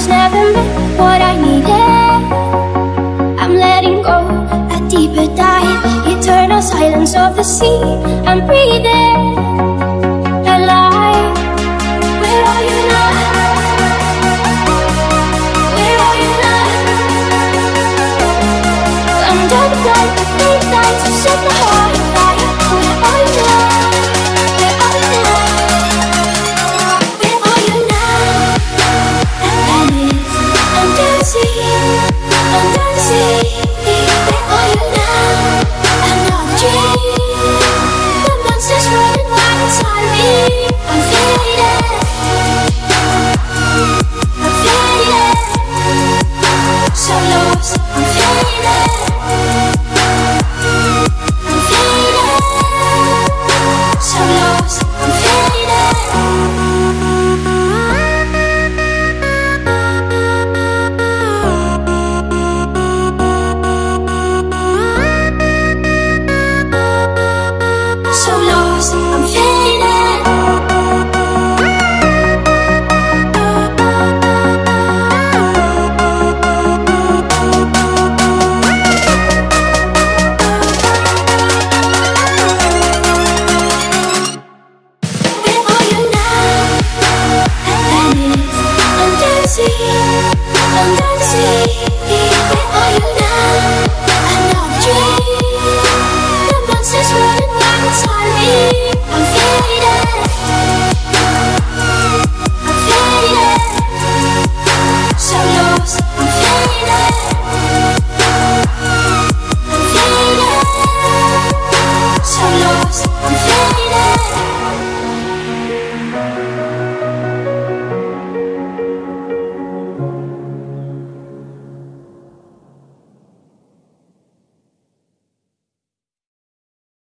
It's never been what I needed I'm letting go, a deeper dive Eternal silence of the sea I'm breathing alive Where are you now? Where are you now? I'm set the heart